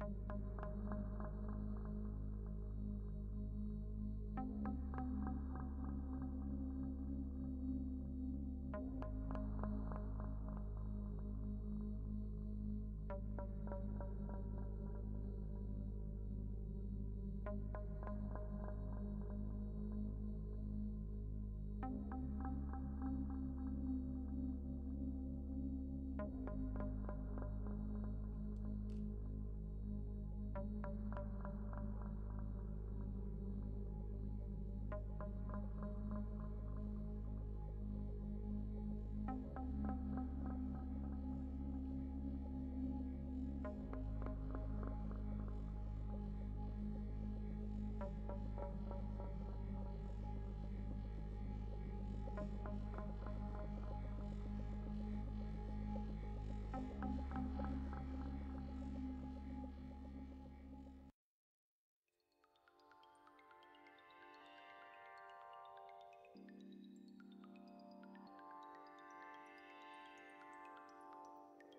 Thank you. Thank you.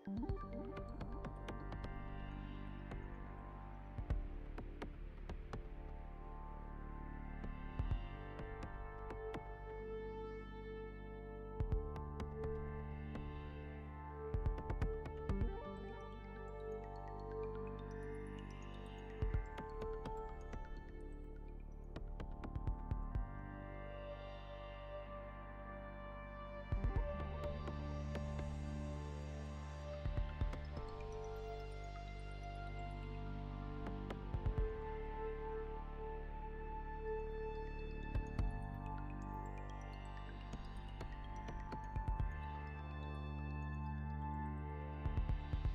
うん。